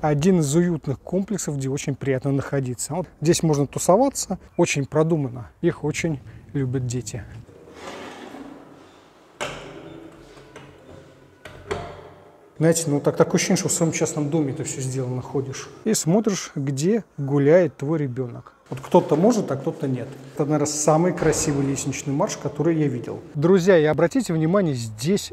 один из уютных комплексов, где очень приятно находиться. Вот здесь можно тусоваться, очень продумано. Их очень любят дети. Знаете, ну так такое ощущение, что в своем частном доме это все сделано, ходишь. И смотришь, где гуляет твой ребенок. Вот кто-то может, а кто-то нет. Это, наверное, самый красивый лестничный марш, который я видел. Друзья, и обратите внимание, здесь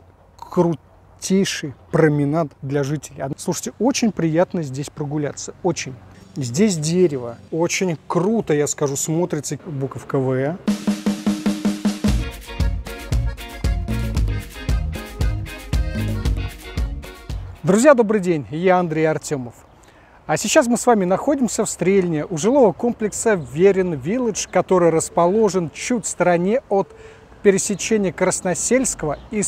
крутейший променад для жителей. Слушайте, очень приятно здесь прогуляться, очень. Здесь дерево, очень круто, я скажу, смотрится буковка В. Друзья, добрый день, я Андрей Артемов. А сейчас мы с вами находимся в Стрельне у жилого комплекса Верин Вилледж, который расположен чуть в стороне от пересечения Красносельского и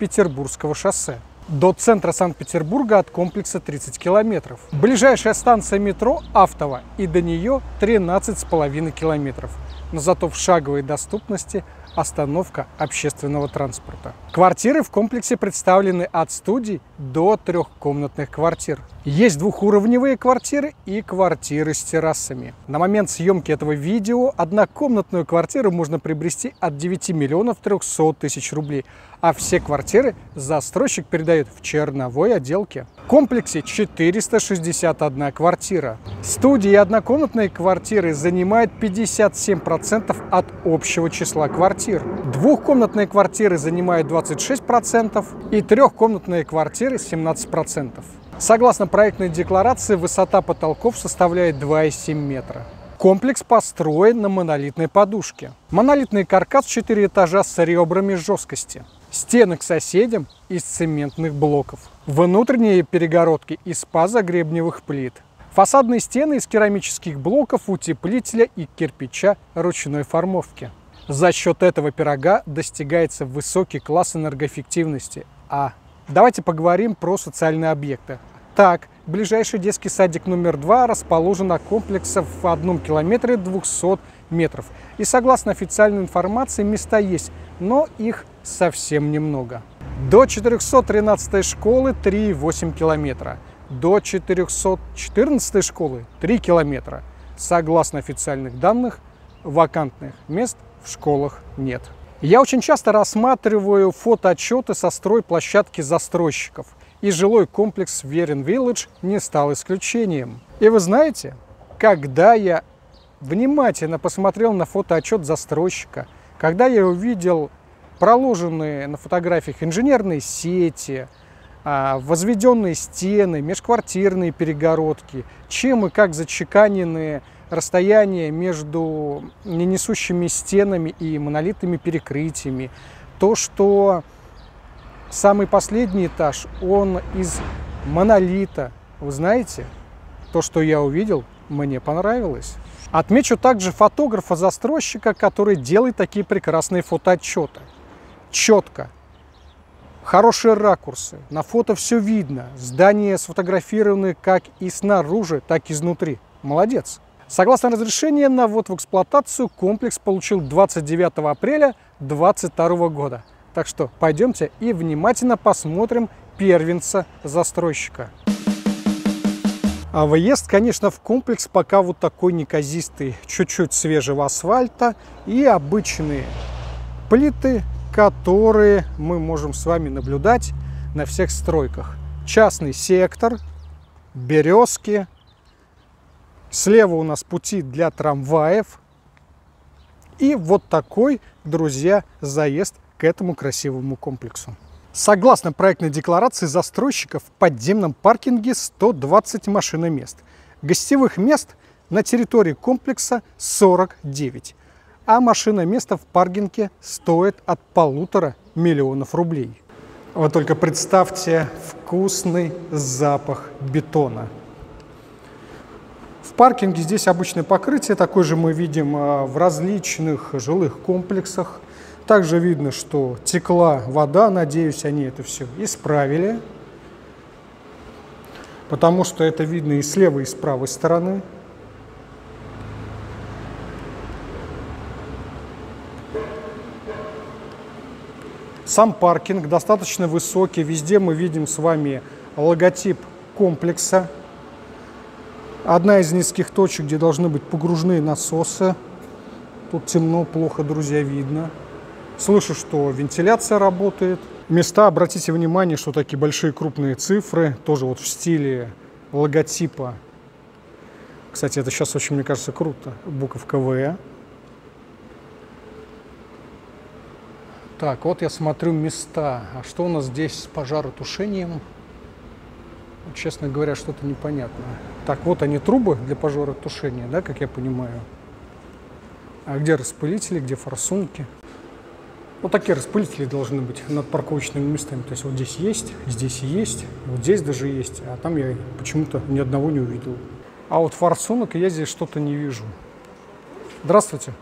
Санкт-Петербургского шоссе. До центра Санкт-Петербурга от комплекса 30 километров. Ближайшая станция метро Автово и до нее 13,5 километров. Но зато в шаговой доступности остановка общественного транспорта. Квартиры в комплексе представлены от студий до трехкомнатных квартир. Есть двухуровневые квартиры и квартиры с террасами. На момент съемки этого видео однокомнатную квартиру можно приобрести от 9 миллионов 300 тысяч рублей, а все квартиры застройщик передает в черновой отделке. В комплексе 461 квартира. Студии и однокомнатные квартиры занимают 57% от общего числа квартир. Двухкомнатные квартиры занимают 26% и трехкомнатные квартиры 17%. Согласно проектной декларации, высота потолков составляет 2,7 метра. Комплекс построен на монолитной подушке. Монолитный каркас 4 этажа с ребрами жесткости. Стены к соседям из цементных блоков. Внутренние перегородки из пазогребневых плит. Фасадные стены из керамических блоков, утеплителя и кирпича ручной формовки. За счет этого пирога достигается высокий класс энергоэффективности А. Давайте поговорим про социальные объекты. Так, ближайший детский садик номер два расположен на комплексе в одном километре 200 метров. И согласно официальной информации, места есть, но их совсем немного. До 413 школы 3,8 километра. До 414 школы 3 километра. Согласно официальных данных, вакантных мест в школах нет. Я очень часто рассматриваю фотоотчеты со стройплощадки застройщиков. И жилой комплекс Верин Village не стал исключением. И вы знаете, когда я внимательно посмотрел на фотоотчет застройщика, когда я увидел проложенные на фотографиях инженерные сети, а, возведенные стены, межквартирные перегородки, чем и как зачеканены расстояние между ненесущими стенами и монолитными перекрытиями, то, что самый последний этаж, он из монолита, вы знаете, то, что я увидел, мне понравилось. Отмечу также фотографа-застройщика, который делает такие прекрасные фотоотчеты. Четко, хорошие ракурсы, на фото все видно, здания сфотографированы как и снаружи, так и изнутри. Молодец! Согласно разрешению на ввод в эксплуатацию, комплекс получил 29 апреля 2022 года. Так что пойдемте и внимательно посмотрим первенца застройщика. А въезд, конечно, в комплекс пока вот такой неказистый. Чуть-чуть свежего асфальта и обычные плиты, которые мы можем с вами наблюдать на всех стройках. Частный сектор, березки, Слева у нас пути для трамваев. И вот такой, друзья, заезд к этому красивому комплексу. Согласно проектной декларации застройщика, в подземном паркинге 120 машиномест. Гостевых мест на территории комплекса 49. А машиноместо в паркинге стоит от полутора миллионов рублей. Вот только представьте вкусный запах бетона – в паркинге здесь обычное покрытие, такое же мы видим а, в различных жилых комплексах. Также видно, что текла вода, надеюсь, они это все исправили, потому что это видно и с левой, и с правой стороны. Сам паркинг достаточно высокий, везде мы видим с вами логотип комплекса Одна из низких точек, где должны быть погружные насосы. Тут темно, плохо, друзья, видно. Слышу, что вентиляция работает. Места, обратите внимание, что такие большие крупные цифры, тоже вот в стиле логотипа. Кстати, это сейчас очень, мне кажется, круто. Буковка В. Так, вот я смотрю места. А что у нас здесь с пожаротушением? Честно говоря, что-то непонятно. Так, вот они трубы для пожаротушения, да, как я понимаю. А где распылители, где форсунки? Вот такие распылители должны быть над парковочными местами. То есть вот здесь есть, здесь есть, вот здесь даже есть, а там я почему-то ни одного не увидел. А вот форсунок я здесь что-то не вижу. Здравствуйте.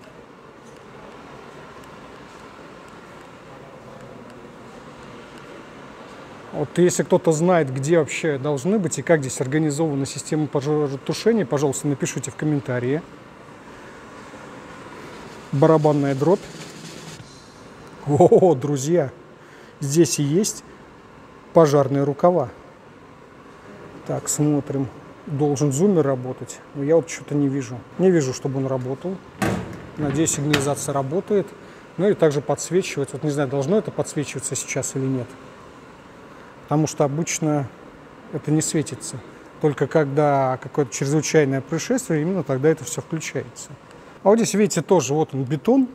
Вот если кто-то знает, где вообще должны быть и как здесь организована система пожаротушения, пожалуйста, напишите в комментарии. Барабанная дробь. О, друзья, здесь и есть пожарные рукава. Так, смотрим. Должен зумер работать, но я вот что-то не вижу. Не вижу, чтобы он работал. Надеюсь, сигнализация работает. Ну и также подсвечивать. Вот не знаю, должно это подсвечиваться сейчас или нет потому что обычно это не светится. Только когда какое-то чрезвычайное происшествие, именно тогда это все включается. А вот здесь, видите, тоже вот он бетон.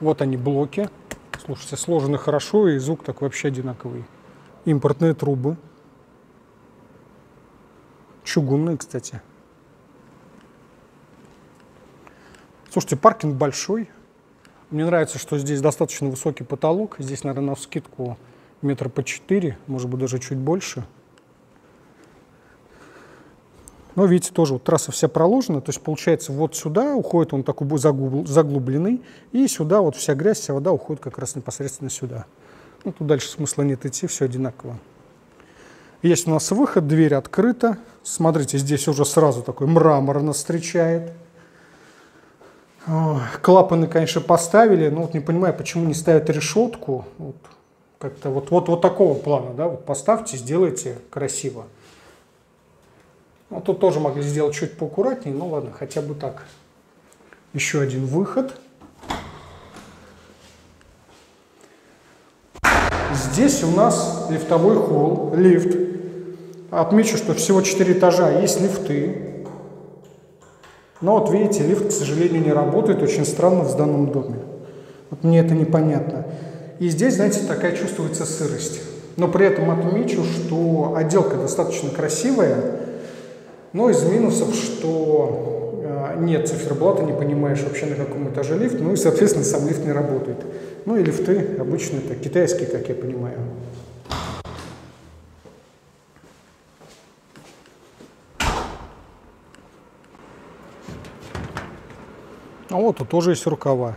Вот они блоки. Слушайте, сложены хорошо, и звук такой вообще одинаковый. Импортные трубы. Чугунные, кстати. Слушайте, паркинг большой. Мне нравится, что здесь достаточно высокий потолок. Здесь, наверное, на скидку метр по 4, может быть, даже чуть больше. Но видите, тоже вот трасса вся проложена, то есть получается вот сюда уходит он такой заглубленный, и сюда вот вся грязь, вся вода уходит как раз непосредственно сюда. Ну, тут дальше смысла нет идти, все одинаково. Есть у нас выход, дверь открыта. Смотрите, здесь уже сразу такой мрамор нас встречает. Клапаны, конечно, поставили, но вот не понимаю, почему не ставят решетку. Вот как-то вот, вот, вот такого плана, да, вот поставьте, сделайте красиво. Ну, тут тоже могли сделать чуть поаккуратнее, ну ладно, хотя бы так. Еще один выход. Здесь у нас лифтовой холл, лифт. Отмечу, что всего 4 этажа, есть лифты. Но вот видите, лифт, к сожалению, не работает, очень странно в данном доме. Вот мне это непонятно. И здесь, знаете, такая чувствуется сырость. Но при этом отмечу, что отделка достаточно красивая, но из минусов, что э, нет циферблата, не понимаешь вообще на каком этаже лифт, ну и, соответственно, сам лифт не работает. Ну и лифты обычно это китайские, как я понимаю. А вот тут тоже есть рукава.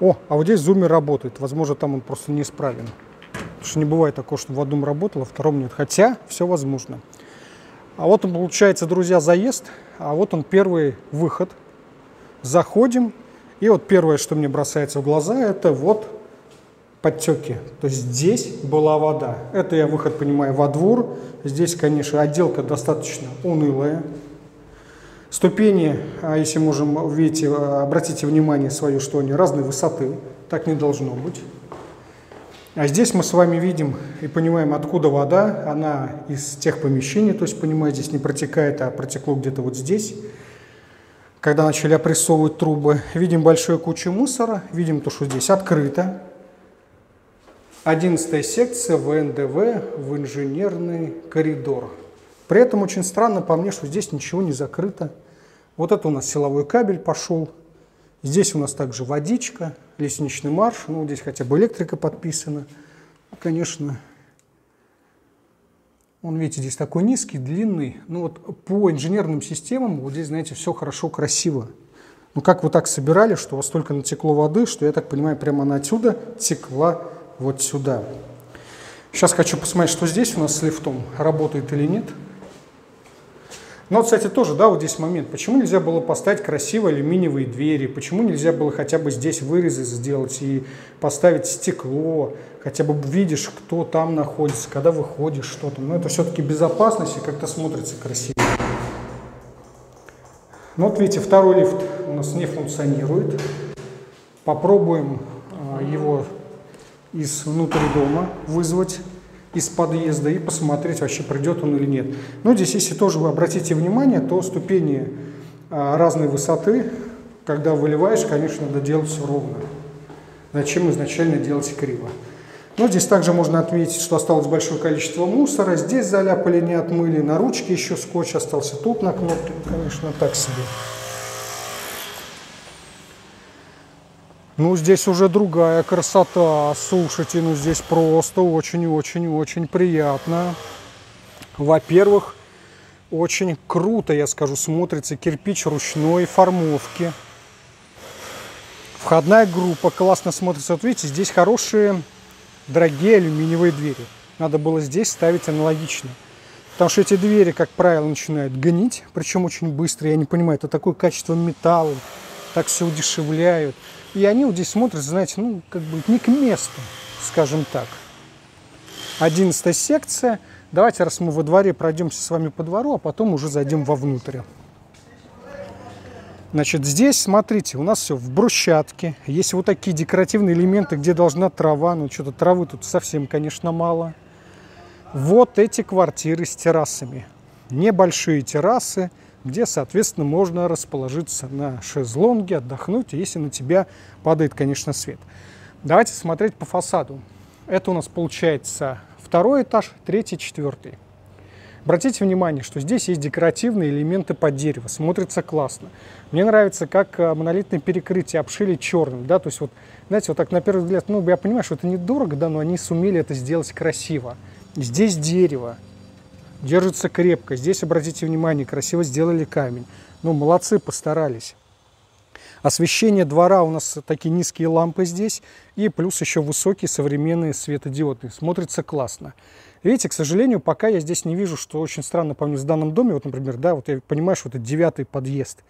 О, а вот здесь зумер работает. Возможно, там он просто неисправен. Потому что не бывает такого, что в одном работал, а в втором нет. Хотя все возможно. А вот он, получается, друзья, заезд. А вот он первый выход. Заходим. И вот первое, что мне бросается в глаза, это вот подтеки. То есть здесь была вода. Это я выход понимаю во двор. Здесь, конечно, отделка достаточно унылая. Ступени, а если можем, видите, обратите внимание свое, что они разной высоты, так не должно быть. А здесь мы с вами видим и понимаем, откуда вода. Она из тех помещений, то есть, понимаете, здесь не протекает, а протекло где-то вот здесь. Когда начали опрессовывать трубы, видим большую кучу мусора, видим то, что здесь открыто. Одиннадцатая секция ВНДВ в инженерный коридор. При этом очень странно по мне, что здесь ничего не закрыто. Вот это у нас силовой кабель пошел. Здесь у нас также водичка, лестничный марш. Ну, здесь хотя бы электрика подписана. Ну, конечно, он, видите, здесь такой низкий, длинный. Ну вот по инженерным системам вот здесь, знаете, все хорошо, красиво. Ну как вы так собирали, что у вас столько натекло воды, что, я так понимаю, прямо она отсюда текла вот сюда. Сейчас хочу посмотреть, что здесь у нас с лифтом, работает или нет. Но, кстати, тоже, да, вот здесь момент. Почему нельзя было поставить красивые алюминиевые двери? Почему нельзя было хотя бы здесь вырезы сделать и поставить стекло? Хотя бы видишь, кто там находится, когда выходишь, что там. Но это все-таки безопасность и как-то смотрится красиво. Ну вот видите, второй лифт у нас не функционирует. Попробуем а, его из внутри дома вызвать из подъезда и посмотреть, вообще придет он или нет. Но здесь, если тоже вы обратите внимание, то ступени а, разной высоты, когда выливаешь, конечно, надо делать все ровно. Зачем изначально делать криво? Но здесь также можно отметить, что осталось большое количество мусора. Здесь заляпали, не отмыли. На ручке еще скотч остался. Тут на кнопке, конечно, так себе. Ну, здесь уже другая красота. Слушайте, ну здесь просто очень-очень-очень приятно. Во-первых, очень круто, я скажу, смотрится кирпич ручной формовки. Входная группа классно смотрится. Вот видите, здесь хорошие дорогие алюминиевые двери. Надо было здесь ставить аналогично. Потому что эти двери, как правило, начинают гнить, причем очень быстро. Я не понимаю, это такое качество металла, так все удешевляют. И они вот здесь смотрят, знаете, ну, как бы не к месту, скажем так. Одиннадцатая секция. Давайте, раз мы во дворе, пройдемся с вами по двору, а потом уже зайдем вовнутрь. Значит, здесь, смотрите, у нас все в брусчатке. Есть вот такие декоративные элементы, где должна трава. Ну, что-то травы тут совсем, конечно, мало. Вот эти квартиры с террасами. Небольшие террасы, где, соответственно, можно расположиться на шезлонге, отдохнуть, если на тебя падает, конечно, свет. Давайте смотреть по фасаду. Это у нас получается второй этаж, третий, четвертый. Обратите внимание, что здесь есть декоративные элементы под дерево, смотрится классно. Мне нравится, как э, монолитное перекрытие обшили черным, да, то есть вот, знаете, вот так на первый взгляд, ну, я понимаю, что это недорого, да, но они сумели это сделать красиво. Здесь дерево, держится крепко, здесь, обратите внимание, красиво сделали камень. Ну, молодцы, постарались. Освещение двора у нас такие низкие лампы здесь, и плюс еще высокие современные светодиодные. Смотрится классно. Видите, к сожалению, пока я здесь не вижу, что очень странно по мне в данном доме, вот, например, да, вот я понимаю, что это девятый подъезд,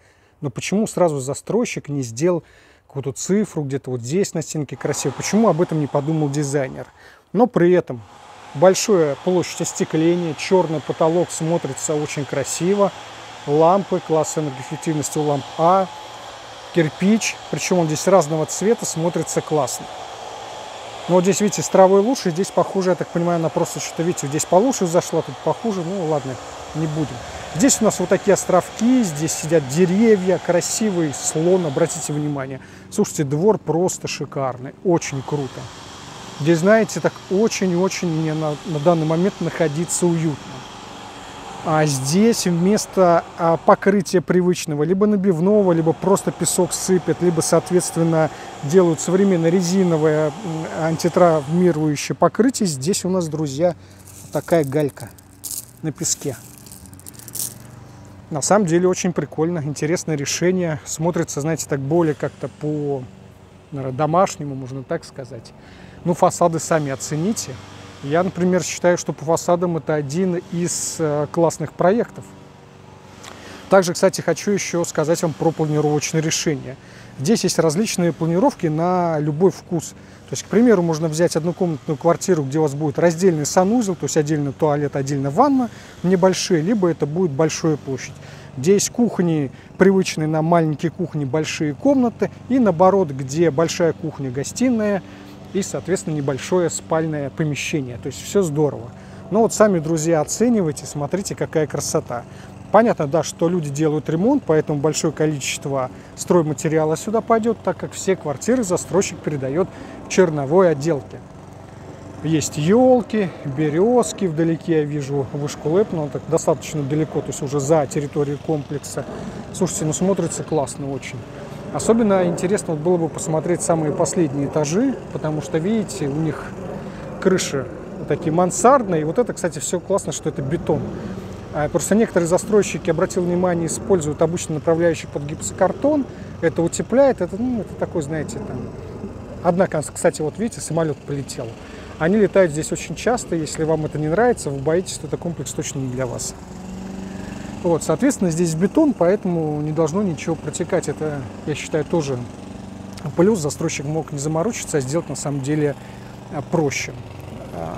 но почему сразу застройщик не сделал какую-то цифру где-то вот здесь на стенке красиво, почему об этом не подумал дизайнер? Но при этом большая площадь остекления, черный потолок смотрится очень красиво, лампы, класс энергоэффективности у ламп А, кирпич, причем он здесь разного цвета, смотрится классно. Но вот здесь, видите, с травой лучше, здесь похуже, я так понимаю, она просто что-то, видите, здесь получше зашла, тут похуже, ну ладно, не будем. Здесь у нас вот такие островки, здесь сидят деревья, красивый слон, обратите внимание. Слушайте, двор просто шикарный, очень круто. Здесь, знаете, так очень-очень мне на, на данный момент находиться уютно. А здесь вместо а, покрытия привычного, либо набивного, либо просто песок сыпят, либо, соответственно, делают современное резиновое антитравмирующее покрытие. Здесь у нас, друзья, такая галька на песке. На самом деле очень прикольно, интересное решение. Смотрится, знаете, так более как-то по домашнему, можно так сказать. Ну, фасады сами оцените. Я, например, считаю, что по фасадам это один из э, классных проектов. Также, кстати, хочу еще сказать вам про планировочные решения. Здесь есть различные планировки на любой вкус. То есть, к примеру, можно взять однокомнатную квартиру, где у вас будет раздельный санузел, то есть отдельно туалет, отдельно ванна, небольшие, либо это будет большая площадь. Где есть кухни, привычные нам маленькие кухни, большие комнаты, и наоборот, где большая кухня, гостиная, и, соответственно, небольшое спальное помещение. То есть все здорово. Но вот сами, друзья, оценивайте, смотрите, какая красота. Понятно, да, что люди делают ремонт, поэтому большое количество стройматериала сюда пойдет, так как все квартиры застройщик передает черновой отделке. Есть елки, березки, вдалеке я вижу вышку ЛЭП, но так достаточно далеко, то есть уже за территорией комплекса. Слушайте, ну смотрится классно очень. Особенно интересно было бы посмотреть самые последние этажи, потому что, видите, у них крыши такие мансардные. И вот это, кстати, все классно, что это бетон. А просто некоторые застройщики, обратил внимание, используют обычно направляющий под гипсокартон. Это утепляет, это, ну, это такой, знаете, там... Однако, кстати, вот видите, самолет полетел. Они летают здесь очень часто. Если вам это не нравится, вы боитесь, что это комплекс точно не для вас. Вот, соответственно, здесь бетон, поэтому не должно ничего протекать. Это, я считаю, тоже плюс. Застройщик мог не заморочиться, а сделать на самом деле а, проще. А,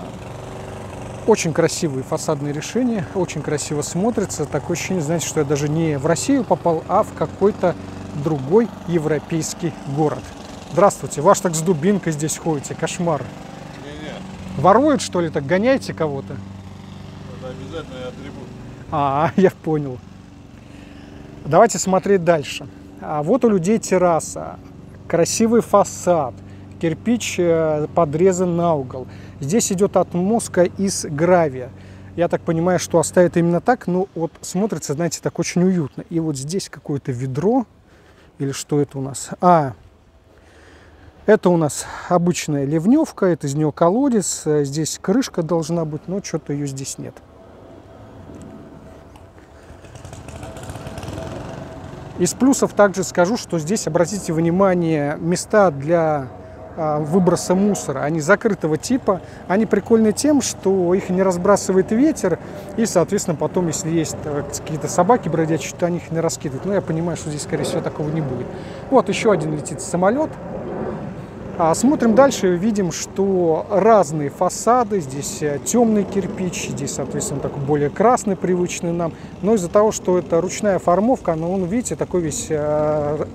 Очень красивые фасадные решения, очень красиво смотрится. Такое ощущение, знаете, что я даже не в Россию попал, а в какой-то другой европейский город. Здравствуйте, ваш так с дубинкой здесь ходите, кошмар. Не-не, Воруют, что ли, так гоняете кого-то? это обязательный атрибут. А, я понял. Давайте смотреть дальше. А вот у людей терраса, красивый фасад, кирпич э, подрезан на угол. Здесь идет отмостка из гравия. Я так понимаю, что оставят именно так, но вот смотрится, знаете, так очень уютно. И вот здесь какое-то ведро, или что это у нас? А, это у нас обычная ливневка, это из нее колодец, э, здесь крышка должна быть, но что-то ее здесь нет. Из плюсов также скажу, что здесь, обратите внимание, места для а, выброса мусора, они закрытого типа, они прикольны тем, что их не разбрасывает ветер, и, соответственно, потом, если есть э, какие-то собаки бродячие, то они их не раскидывают. Но я понимаю, что здесь, скорее всего, такого не будет. Вот еще один летит самолет. А смотрим дальше, видим, что разные фасады, здесь э, темный кирпич, здесь, соответственно, такой более красный, привычный нам. Но из-за того, что это ручная формовка, но он, видите, такой весь э,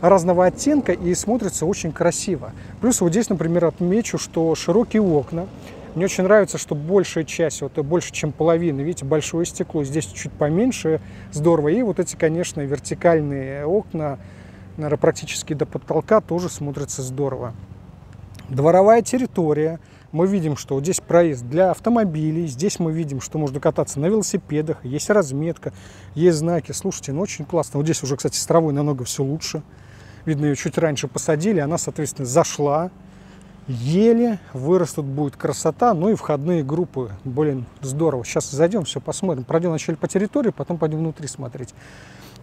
разного оттенка и смотрится очень красиво. Плюс вот здесь, например, отмечу, что широкие окна. Мне очень нравится, что большая часть, вот больше, чем половина, видите, большое стекло, здесь чуть поменьше, здорово. И вот эти, конечно, вертикальные окна, наверное, практически до потолка тоже смотрится здорово. Дворовая территория. Мы видим, что вот здесь проезд для автомобилей. Здесь мы видим, что можно кататься на велосипедах. Есть разметка, есть знаки. Слушайте, ну очень классно. Вот здесь уже, кстати, с травой намного все лучше. Видно, ее чуть раньше посадили, она, соответственно, зашла. Ели, вырастут будет красота, ну и входные группы. Блин, здорово. Сейчас зайдем, все посмотрим. Пройдем вначале по территории, потом пойдем внутри смотреть.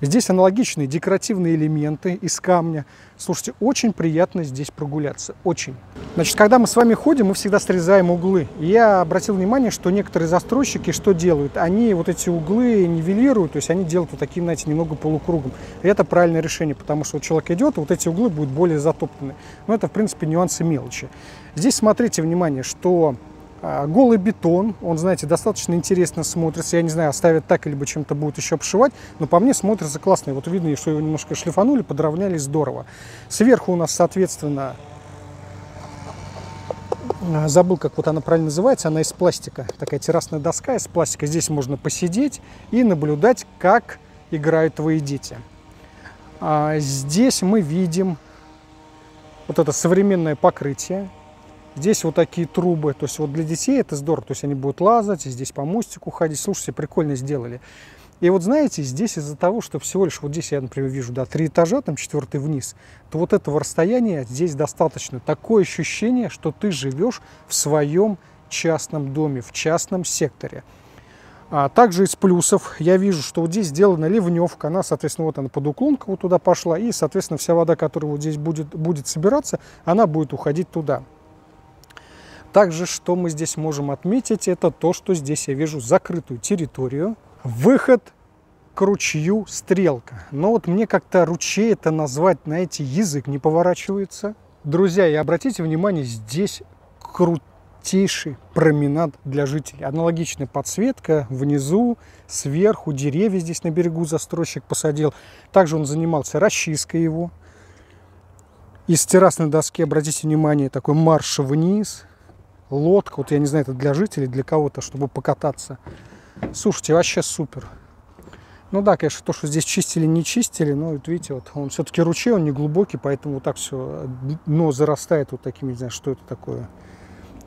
Здесь аналогичные декоративные элементы из камня. Слушайте, очень приятно здесь прогуляться, очень. Значит, когда мы с вами ходим, мы всегда срезаем углы. Я обратил внимание, что некоторые застройщики что делают? Они вот эти углы нивелируют, то есть они делают вот таким, знаете, немного полукругом. И это правильное решение, потому что вот человек идет, и вот эти углы будут более затоптаны. Но это, в принципе, нюансы мелочи. Здесь смотрите, внимание, что голый бетон, он, знаете, достаточно интересно смотрится. Я не знаю, оставят так, либо чем-то будут еще обшивать, но по мне смотрится классно. И вот видно, что его немножко шлифанули, подровняли, здорово. Сверху у нас, соответственно, а, забыл, как вот она правильно называется, она из пластика. Такая террасная доска из пластика. Здесь можно посидеть и наблюдать, как играют твои дети. А здесь мы видим вот это современное покрытие. Здесь вот такие трубы, то есть вот для детей это здорово, то есть они будут лазать, здесь по мостику ходить. Слушайте, прикольно сделали. И вот знаете, здесь из-за того, что всего лишь вот здесь я, например, вижу, да, три этажа, там четвертый вниз, то вот этого расстояния здесь достаточно. Такое ощущение, что ты живешь в своем частном доме, в частном секторе. А также из плюсов я вижу, что вот здесь сделана ливневка, она, соответственно, вот она под уклонку вот туда пошла, и, соответственно, вся вода, которая вот здесь будет, будет собираться, она будет уходить туда. Также, что мы здесь можем отметить, это то, что здесь я вижу закрытую территорию. Выход к ручью Стрелка. Но вот мне как-то ручей это назвать, знаете, язык не поворачивается. Друзья, и обратите внимание, здесь крутейший променад для жителей. Аналогичная подсветка внизу, сверху, деревья здесь на берегу застройщик посадил. Также он занимался расчисткой его. Из террасной доски, обратите внимание, такой марш вниз, лодка, вот я не знаю, это для жителей, для кого-то, чтобы покататься. Слушайте, вообще супер. Ну да, конечно, то, что здесь чистили, не чистили, но вот видите, вот он все-таки ручей, он не глубокий, поэтому вот так все дно зарастает вот такими, не знаю, что это такое,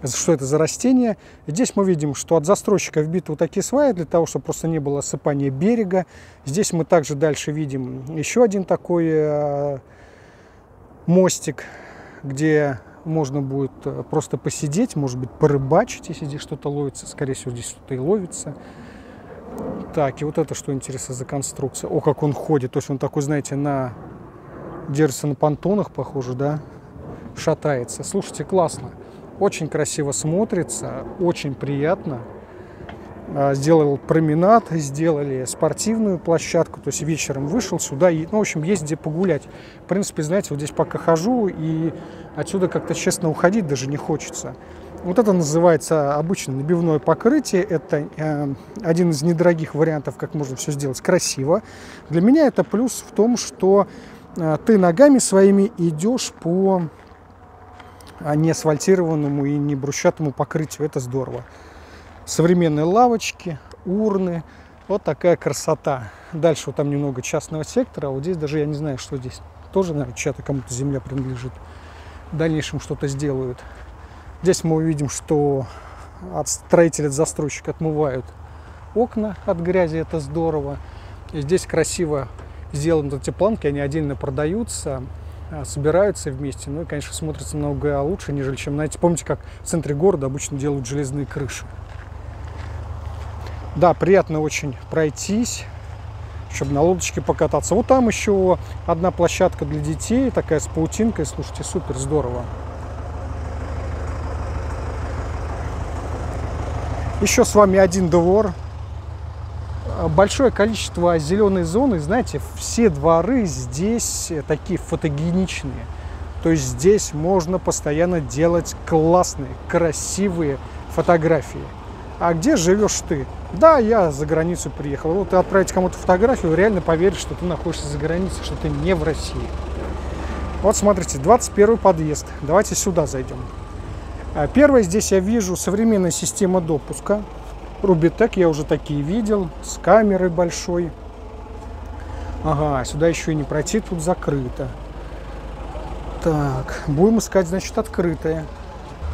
что это за растение. Здесь мы видим, что от застройщика вбиты вот такие сваи для того, чтобы просто не было осыпания берега. Здесь мы также дальше видим еще один такой э, мостик, где можно будет э, просто посидеть, может быть, порыбачить, если здесь что-то ловится. Скорее всего, здесь что-то и ловится. Так, и вот это что интересно за конструкция. О, как он ходит. То есть он такой, знаете, на... Держится на понтонах, похоже, да? Шатается. Слушайте, классно. Очень красиво смотрится, очень приятно. А, сделал променад, сделали спортивную площадку, то есть вечером вышел сюда, и, ну, в общем, есть где погулять. В принципе, знаете, вот здесь пока хожу, и отсюда как-то, честно, уходить даже не хочется. Вот это называется обычно набивное покрытие. Это э, один из недорогих вариантов, как можно все сделать красиво. Для меня это плюс в том, что э, ты ногами своими идешь по а, не асфальтированному и не брусчатому покрытию. Это здорово. Современные лавочки, урны. Вот такая красота. Дальше вот там немного частного сектора, а вот здесь даже я не знаю, что здесь. Тоже, наверное, чья-то кому-то земля принадлежит. В дальнейшем что-то сделают. Здесь мы увидим, что от строителя, от застройщика отмывают окна от грязи, это здорово. И здесь красиво сделаны эти планки, они отдельно продаются, а, собираются вместе. Ну и, конечно, смотрится много лучше, нежели чем, знаете, помните, как в центре города обычно делают железные крыши. Да, приятно очень пройтись, чтобы на лодочке покататься. Вот там еще одна площадка для детей, такая с паутинкой. Слушайте, супер здорово. Еще с вами один двор. Большое количество зеленой зоны. Знаете, все дворы здесь такие фотогеничные. То есть здесь можно постоянно делать классные, красивые фотографии. А где живешь ты? Да, я за границу приехал. Вот ты отправить кому-то фотографию, реально поверишь, что ты находишься за границей, что ты не в России. Вот смотрите, 21 подъезд. Давайте сюда зайдем. А первое, здесь я вижу современная система допуска. Рубитек я уже такие видел, с камерой большой. Ага, сюда еще и не пройти, тут закрыто. Так, будем искать, значит, открытое.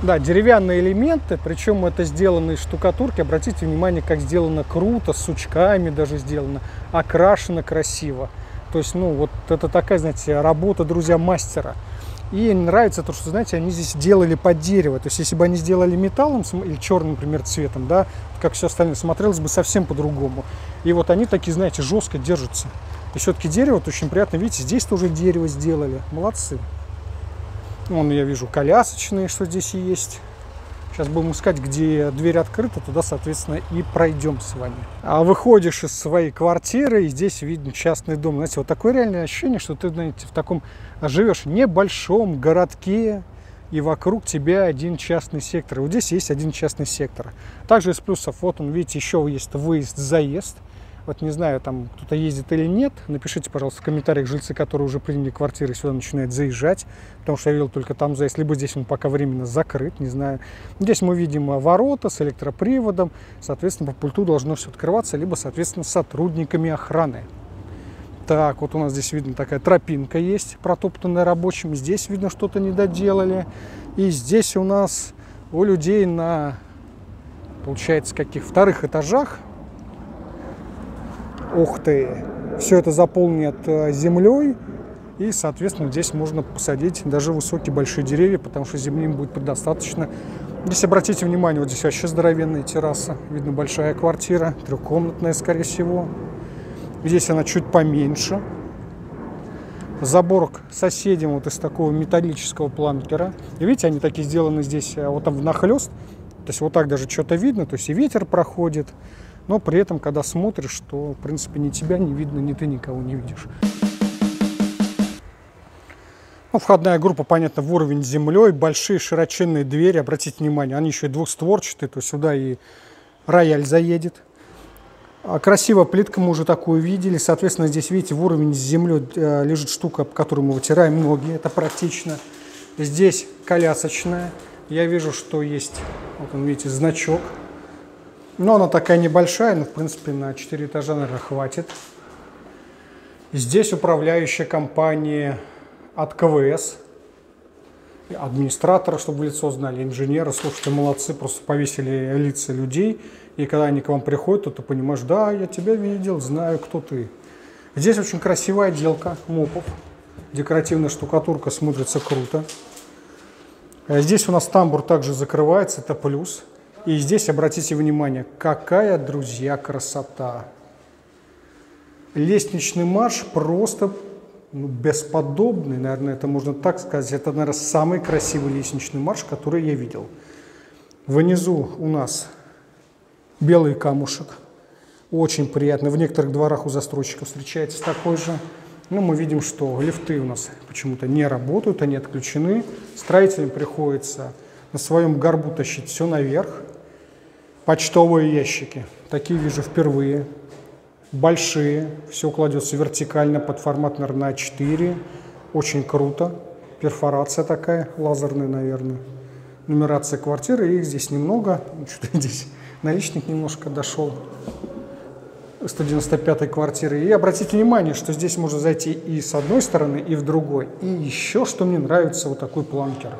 Да, деревянные элементы, причем это сделано из штукатурки. Обратите внимание, как сделано круто, с сучками даже сделано, окрашено красиво. То есть, ну, вот это такая, знаете, работа, друзья, мастера. И нравится то, что, знаете, они здесь делали под дерево. То есть, если бы они сделали металлом или черным, например, цветом, да, как все остальное, смотрелось бы совсем по-другому. И вот они такие, знаете, жестко держатся. И все-таки дерево, очень приятно, видите, здесь тоже дерево сделали. Молодцы. Вон я вижу колясочные, что здесь есть. Сейчас будем искать, где дверь открыта, туда, соответственно, и пройдем с вами. А выходишь из своей квартиры, и здесь видно частный дом. Знаете, вот такое реальное ощущение, что ты, знаете, в таком живешь небольшом городке, и вокруг тебя один частный сектор. вот здесь есть один частный сектор. Также из плюсов, вот он, видите, еще есть выезд-заезд. Вот не знаю, там кто-то ездит или нет. Напишите, пожалуйста, в комментариях жильцы, которые уже приняли квартиры, сюда начинают заезжать. Потому что я видел только там заезд. Либо здесь он пока временно закрыт, не знаю. Здесь мы видим ворота с электроприводом. Соответственно, по пульту должно все открываться. Либо, соответственно, сотрудниками охраны. Так, вот у нас здесь видно такая тропинка есть, протоптанная рабочим. Здесь видно, что-то не доделали. И здесь у нас у людей на, получается, каких вторых этажах Ух ты! Все это заполнит э, землей, и, соответственно, здесь можно посадить даже высокие большие деревья, потому что земли им будет предостаточно. Здесь обратите внимание, вот здесь вообще здоровенная терраса. Видно, большая квартира, трехкомнатная, скорее всего. Здесь она чуть поменьше. Забор к соседям вот из такого металлического планкера. И видите, они такие сделаны здесь э, вот там внахлёст. То есть вот так даже что-то видно, то есть и ветер проходит но при этом, когда смотришь, то, в принципе, ни тебя не видно, ни ты никого не видишь. Ну, входная группа, понятно, в уровень с землей, большие широченные двери, обратите внимание, они еще и двухстворчатые, то сюда и рояль заедет. А красивая плитка мы уже такую видели, соответственно, здесь, видите, в уровень с землей э, лежит штука, которую мы вытираем ноги, это практично. Здесь колясочная, я вижу, что есть, вот он, видите, значок но она такая небольшая, но в принципе на 4 этажа, наверное, хватит. Здесь управляющая компания от КВС. Администратора, чтобы вы лицо знали, инженера. Слушайте, молодцы, просто повесили лица людей. И когда они к вам приходят, то ты понимаешь, да, я тебя видел, знаю, кто ты. Здесь очень красивая отделка мопов. Декоративная штукатурка смотрится круто. Здесь у нас тамбур также закрывается, это плюс. И здесь обратите внимание, какая, друзья, красота. Лестничный марш просто ну, бесподобный, наверное, это можно так сказать. Это, наверное, самый красивый лестничный марш, который я видел. Внизу у нас белый камушек, очень приятный. В некоторых дворах у застройщиков встречается такой же. Но мы видим, что лифты у нас почему-то не работают, они отключены. Строителям приходится на своем горбу тащить все наверх. Почтовые ящики. Такие вижу впервые. Большие. Все кладется вертикально под формат, наверное, А4. Очень круто. Перфорация такая, лазерная, наверное. Нумерация квартиры. Их здесь немного. Что-то здесь наличник немножко дошел. 195 квартиры. И обратите внимание, что здесь можно зайти и с одной стороны, и в другой. И еще, что мне нравится, вот такой планкер.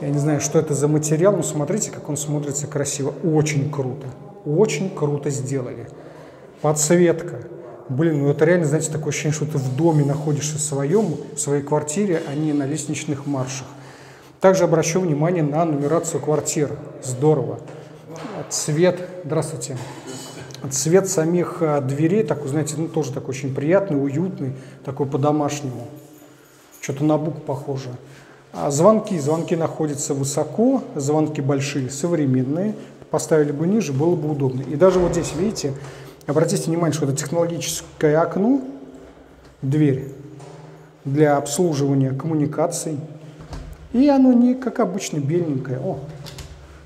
Я не знаю, что это за материал, но смотрите, как он смотрится красиво. Очень круто. Очень круто сделали. Подсветка. Блин, ну это реально, знаете, такое ощущение, что ты в доме находишься в своем, в своей квартире, а не на лестничных маршах. Также обращу внимание на нумерацию квартир. Здорово. Цвет, здравствуйте. Цвет самих а, дверей такой, знаете, ну тоже такой очень приятный, уютный, такой по-домашнему. Что-то на букву похоже. А звонки, звонки находятся высоко, звонки большие, современные. Поставили бы ниже, было бы удобно. И даже вот здесь, видите, обратите внимание, что это технологическое окно, дверь для обслуживания коммуникаций. И оно не как обычно беленькое. О,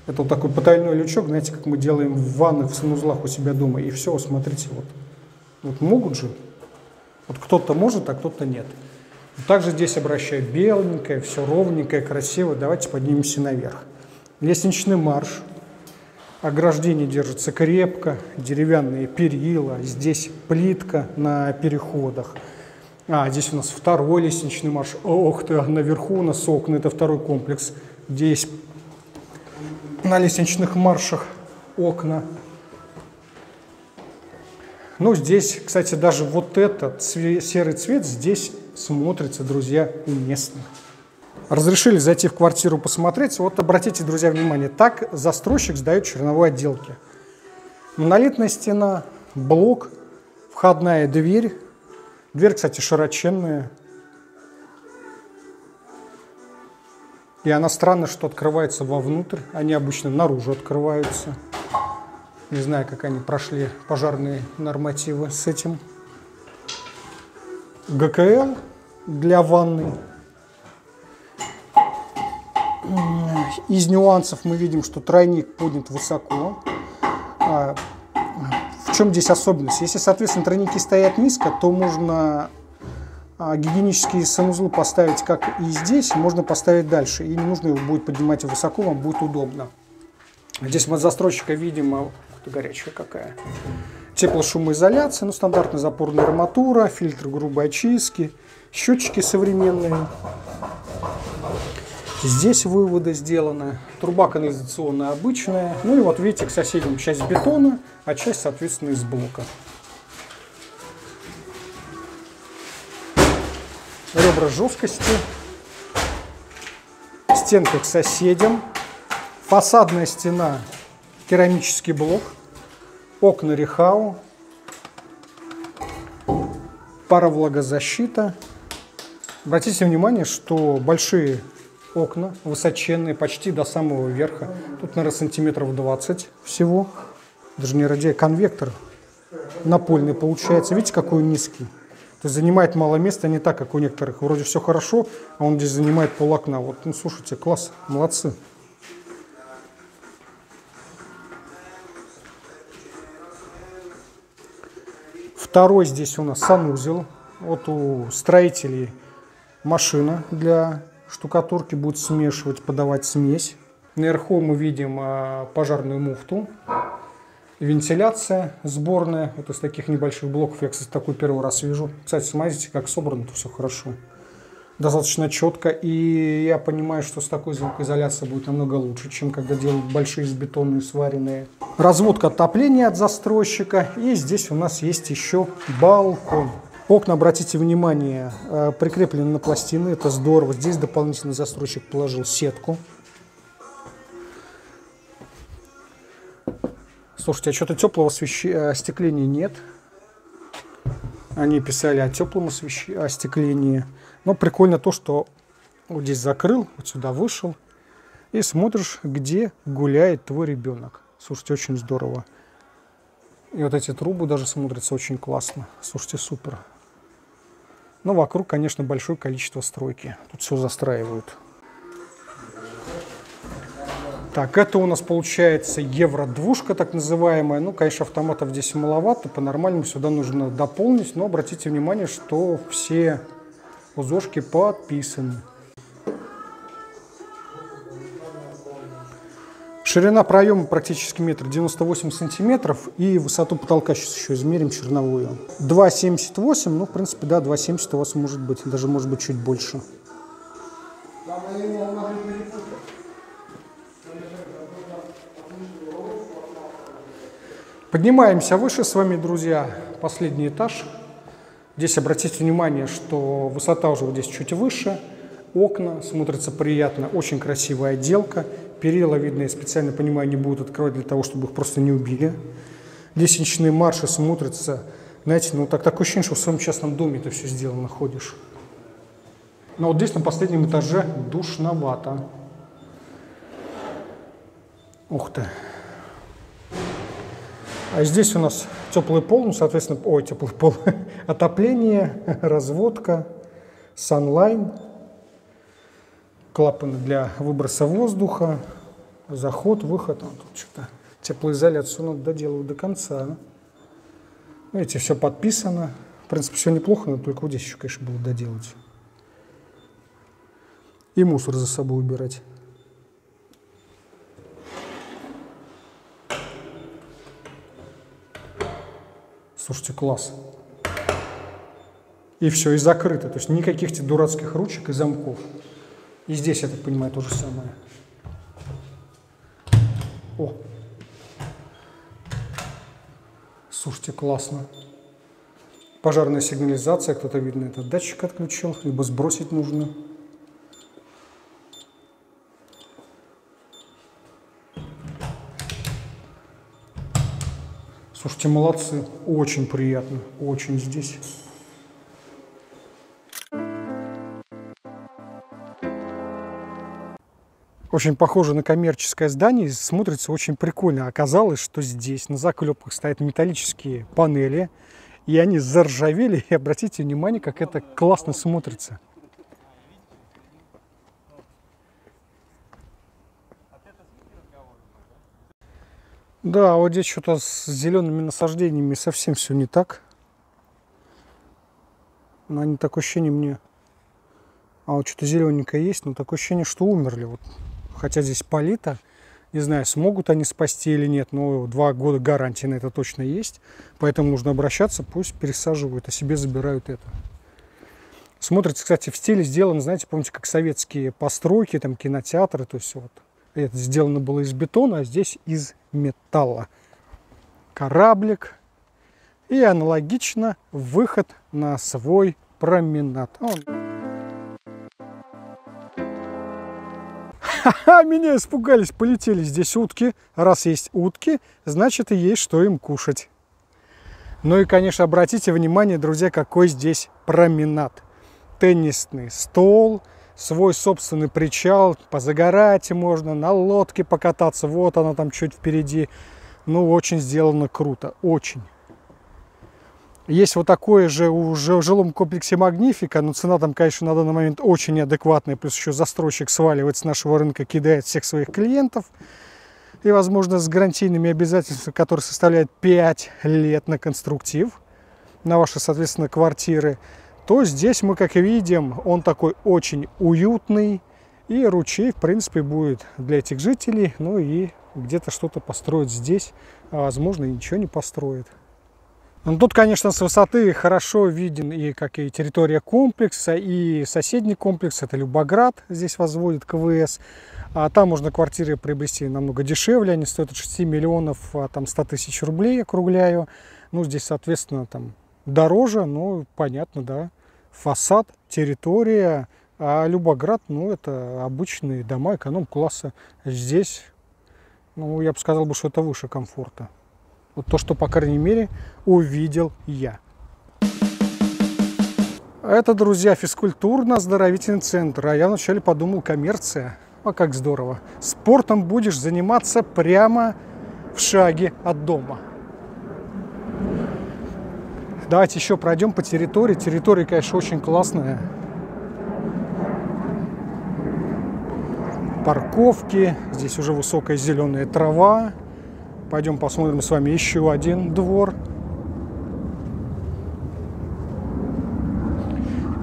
это вот такой потайной лючок, знаете, как мы делаем в ваннах, в санузлах у себя дома. И все, смотрите, вот. Вот могут же. Вот кто-то может, а кто-то нет. Также здесь обращаю беленькое, все ровненькое, красиво. Давайте поднимемся наверх. Лестничный марш. Ограждение держится крепко, деревянные перила, здесь плитка на переходах. А, здесь у нас второй лестничный марш. Ох ты, наверху у нас окна, это второй комплекс, где есть на лестничных маршах окна. Ну, здесь, кстати, даже вот этот серый цвет здесь смотрится, друзья, уместно. Разрешили зайти в квартиру посмотреть. Вот обратите, друзья, внимание, так застройщик сдает черновой отделки. Монолитная стена, блок, входная дверь. Дверь, кстати, широченная, И она странно, что открывается вовнутрь. Они обычно наружу открываются. Не знаю, как они прошли пожарные нормативы с этим. ГКЛ для ванны. Из нюансов мы видим, что тройник поднят высоко. А, в чем здесь особенность? Если, соответственно, тройники стоят низко, то можно а гигиенические санузлы поставить, как и здесь, можно поставить дальше. И не нужно его будет поднимать высоко, вам будет удобно. Здесь мы от застройщика видим, а, горячая какая. Теплошумоизоляция, ну, стандартная запорная арматура, фильтр грубой очистки, счетчики современные. Здесь выводы сделаны, труба канализационная обычная. Ну и вот видите, к соседям часть бетона, а часть, соответственно, из блока. ребра жесткости, стенка к соседям, фасадная стена, керамический блок, окна Рехау, паровлагозащита. Обратите внимание, что большие окна, высоченные, почти до самого верха. Тут, наверное, сантиметров 20 всего. Даже не ради конвектор напольный получается. Видите, какой низкий? То есть занимает мало места, не так, как у некоторых. Вроде все хорошо, а он здесь занимает пол окна. Вот, ну, слушайте, класс, молодцы. Второй здесь у нас санузел. Вот у строителей машина для штукатурки будет смешивать, подавать смесь. Наверху мы видим а, пожарную муфту вентиляция сборная. Это из таких небольших блоков. Я, кстати, такой первый раз вижу. Кстати, смотрите, как собрано, это все хорошо. Достаточно четко. И я понимаю, что с такой звукоизоляцией будет намного лучше, чем когда делают большие бетонные сваренные. Разводка отопления от застройщика. И здесь у нас есть еще балкон. Окна, обратите внимание, э, прикреплены на пластины. Это здорово. Здесь дополнительно застройщик положил сетку. Слушайте, а что-то теплого освещ... Э, остекления нет. Они писали о теплом освещ... остеклении. Но прикольно то, что вот здесь закрыл, вот сюда вышел. И смотришь, где гуляет твой ребенок. Слушайте, очень здорово. И вот эти трубы даже смотрятся очень классно. Слушайте, супер. Но вокруг, конечно, большое количество стройки. Тут все застраивают. Так, это у нас получается евро-двушка, так называемая. Ну, конечно, автоматов здесь маловато, по-нормальному сюда нужно дополнить, но обратите внимание, что все узорки подписаны. Ширина проема практически метр 98 сантиметров и высоту потолка сейчас еще измерим черновую. 2,78, ну, в принципе, да, 2,70 у вас может быть, даже может быть чуть больше. Поднимаемся выше с вами, друзья, последний этаж. Здесь обратите внимание, что высота уже вот здесь чуть выше, окна, смотрится приятно, очень красивая отделка. Перила, видно, я специально понимаю, не будут открывать для того, чтобы их просто не убили. Лестничные марши смотрятся, знаете, ну так такое ощущение, что в своем частном доме это все сделано ходишь. Но вот здесь на последнем этаже душновато. Ух ты. А здесь у нас теплый пол, ну, соответственно, ой, теплый пол, отопление, разводка, санлайн, клапаны для выброса воздуха, заход, выход. Вот тут что-то теплоизоляцию надо доделывать до конца. Видите, все подписано. В принципе, все неплохо, но только вот здесь еще, конечно, было доделать. И мусор за собой убирать. Слушайте, класс. И все, и закрыто. То есть никаких дурацких ручек и замков. И здесь, я так понимаю, то же самое. О! Слушайте, классно. Пожарная сигнализация, кто-то, видно, этот датчик отключил, либо сбросить нужно. Слушайте, молодцы. Очень приятно. Очень здесь. Очень похоже на коммерческое здание, смотрится очень прикольно. Оказалось, что здесь на заклепках стоят металлические панели, и они заржавели. И обратите внимание, как это классно смотрится. Да, вот здесь что-то с зелеными насаждениями совсем все не так. Но они такое ощущение мне... А вот что-то зелененькое есть, но такое ощущение, что умерли. Вот. Хотя здесь полито. Не знаю, смогут они спасти или нет, но два года гарантии на это точно есть. Поэтому нужно обращаться, пусть пересаживают, а себе забирают это. Смотрится, кстати, в стиле сделано, знаете, помните, как советские постройки, там кинотеатры, то есть вот это сделано было из бетона, а здесь из металла. Кораблик. И аналогично выход на свой променад. Ха-ха, меня испугались, полетели здесь утки. Раз есть утки, значит и есть что им кушать. Ну и, конечно, обратите внимание, друзья, какой здесь променад. Теннисный стол, свой собственный причал, позагорать можно, на лодке покататься, вот она там чуть впереди. Ну, очень сделано круто, очень. Есть вот такое же в жилом комплексе Магнифика, но цена там, конечно, на данный момент очень неадекватная, плюс еще застройщик сваливает с нашего рынка, кидает всех своих клиентов. И, возможно, с гарантийными обязательствами, которые составляют 5 лет на конструктив, на ваши, соответственно, квартиры то здесь мы, как видим, он такой очень уютный. И ручей, в принципе, будет для этих жителей. Ну и где-то что-то построить здесь, а возможно, ничего не построит. Ну, тут, конечно, с высоты хорошо виден и как и территория комплекса, и соседний комплекс, это Любоград, здесь возводит КВС. А там можно квартиры приобрести намного дешевле, они стоят от 6 миллионов, а там 100 тысяч рублей, округляю. Ну, здесь, соответственно, там дороже, но понятно, да. Фасад, территория, а Любоград, ну, это обычные дома эконом-класса. Здесь, ну, я бы сказал, бы, что это выше комфорта. Вот то, что, по крайней мере, увидел я. Это, друзья, физкультурно-оздоровительный центр. А я вначале подумал, коммерция. А как здорово. Спортом будешь заниматься прямо в шаге от дома. Давайте еще пройдем по территории. Территория, конечно, очень классная. парковки. Здесь уже высокая зеленая трава. Пойдем посмотрим с вами еще один двор.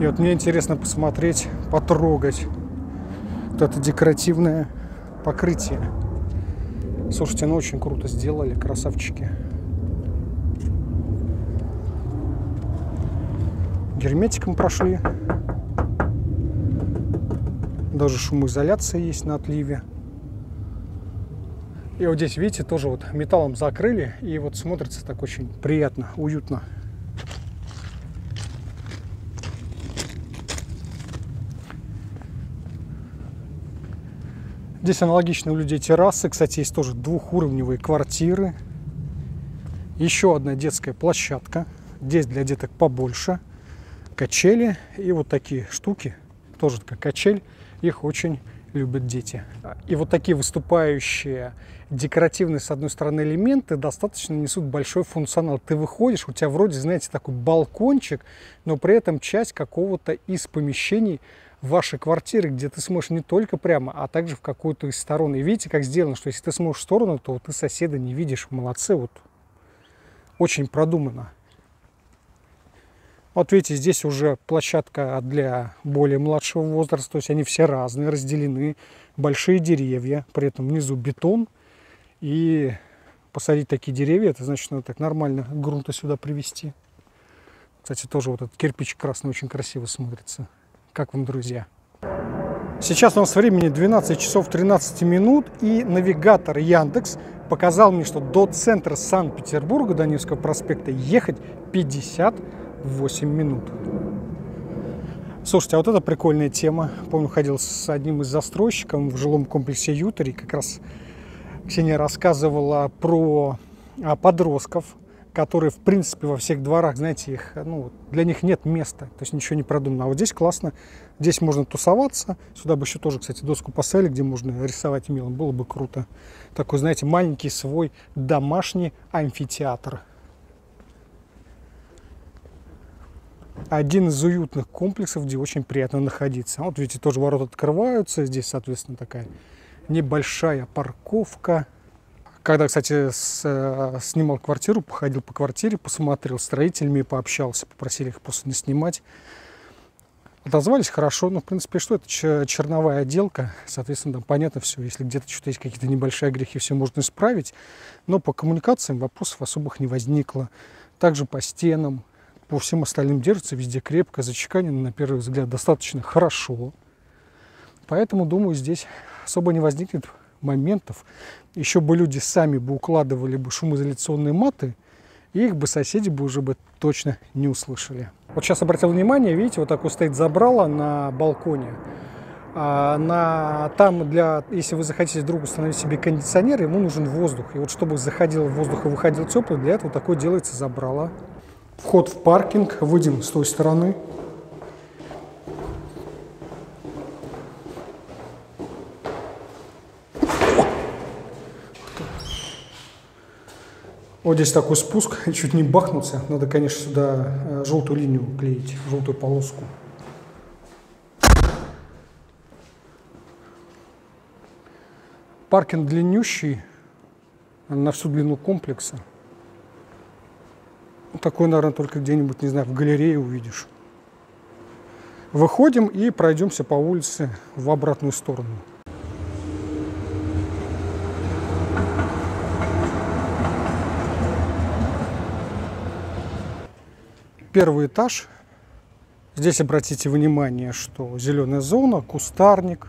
И вот мне интересно посмотреть, потрогать вот это декоративное покрытие. Слушайте, ну очень круто сделали, красавчики. Герметиком прошли. Даже шумоизоляция есть на отливе. И вот здесь, видите, тоже вот металлом закрыли. И вот смотрится так очень приятно, уютно. Здесь аналогично у людей террасы. Кстати, есть тоже двухуровневые квартиры. Еще одна детская площадка. Здесь для деток побольше. Качели и вот такие штуки. Тоже как качель. Их очень любят дети. И вот такие выступающие декоративные, с одной стороны, элементы достаточно несут большой функционал. Ты выходишь, у тебя вроде, знаете, такой балкончик, но при этом часть какого-то из помещений вашей квартиры, где ты сможешь не только прямо, а также в какую-то из сторон. И видите, как сделано, что если ты сможешь в сторону, то ты соседа не видишь. Молодцы, вот очень продумано. Вот видите, здесь уже площадка для более младшего возраста, то есть они все разные, разделены, большие деревья, при этом внизу бетон. И посадить такие деревья, это значит, надо так нормально грунта сюда привести. Кстати, тоже вот этот кирпич красный очень красиво смотрится. Как вам, друзья? Сейчас у нас времени 12 часов 13 минут, и навигатор Яндекс показал мне, что до центра Санкт-Петербурга, до Невского проспекта, ехать 58 минут. Слушайте, а вот это прикольная тема. Помню, ходил с одним из застройщиков в жилом комплексе Ютери. Как раз Ксения рассказывала про а, подростков, которые, в принципе, во всех дворах, знаете, их, ну, для них нет места, то есть ничего не продумано. А вот здесь классно, здесь можно тусоваться. Сюда бы еще тоже, кстати, доску поставили, где можно рисовать мелом, было бы круто. Такой, знаете, маленький свой домашний амфитеатр. Один из уютных комплексов, где очень приятно находиться. Вот видите, тоже ворота открываются, здесь, соответственно, такая небольшая парковка. Когда, кстати, с, э, снимал квартиру, походил по квартире, посмотрел с строителями, пообщался, попросили их просто не снимать. Отозвались хорошо, но, в принципе, что это черновая отделка, соответственно, там понятно все, если где-то что-то есть какие-то небольшие грехи, все можно исправить, но по коммуникациям вопросов особых не возникло. Также по стенам, по всем остальным держится везде крепко, зачеканено, на первый взгляд, достаточно хорошо. Поэтому, думаю, здесь особо не возникнет моментов. Еще бы люди сами бы укладывали бы шумоизоляционные маты, и их бы соседи бы уже бы точно не услышали. Вот сейчас обратил внимание, видите, вот такой стоит забрало на балконе. А на, там для, если вы захотите вдруг установить себе кондиционер, ему нужен воздух. И вот чтобы заходил воздух и выходил теплый, для этого такое делается забрало. Вход в паркинг, выйдем с той стороны. Вот здесь такой спуск, чуть не бахнулся. Надо, конечно, сюда э, желтую линию клеить, желтую полоску. Паркинг длиннющий на всю длину комплекса. Такой, наверное, только где-нибудь, не знаю, в галерее увидишь. Выходим и пройдемся по улице в обратную сторону. Первый этаж. Здесь обратите внимание, что зеленая зона, кустарник.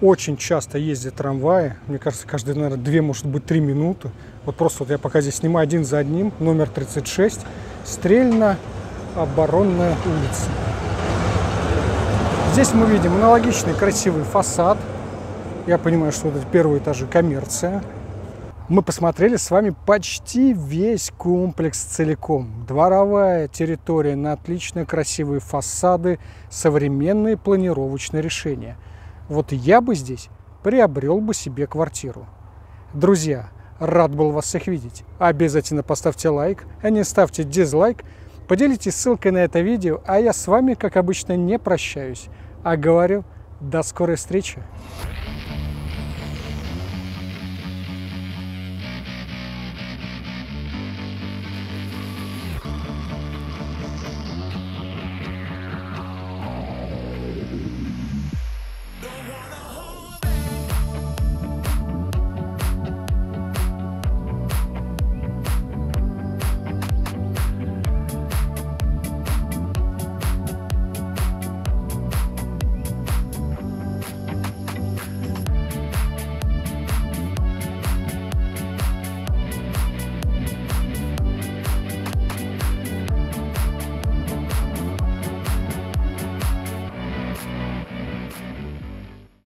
Очень часто ездят трамваи. Мне кажется, каждые, наверное, две, может быть, три минуты. Вот просто вот я пока здесь снимаю один за одним. Номер 36. Стрельно-оборонная улица. Здесь мы видим аналогичный красивый фасад. Я понимаю, что это первые этажи коммерция мы посмотрели с вами почти весь комплекс целиком. Дворовая территория на отлично красивые фасады, современные планировочные решения. Вот я бы здесь приобрел бы себе квартиру. Друзья, рад был вас всех видеть. Обязательно поставьте лайк, а не ставьте дизлайк. Поделитесь ссылкой на это видео, а я с вами, как обычно, не прощаюсь, а говорю До скорой встречи.